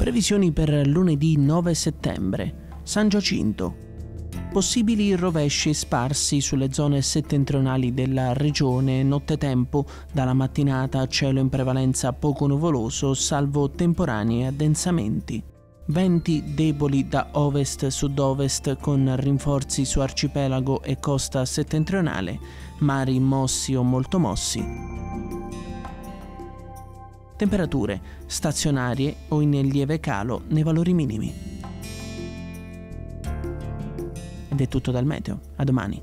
Previsioni per lunedì 9 settembre. San Giacinto. Possibili rovesci sparsi sulle zone settentrionali della regione nottetempo, dalla mattinata cielo in prevalenza poco nuvoloso, salvo temporanei addensamenti. Venti deboli da ovest-sud-ovest con rinforzi su arcipelago e costa settentrionale, mari mossi o molto mossi. Temperature stazionarie o in lieve calo nei valori minimi. Ed è tutto dal meteo. A domani.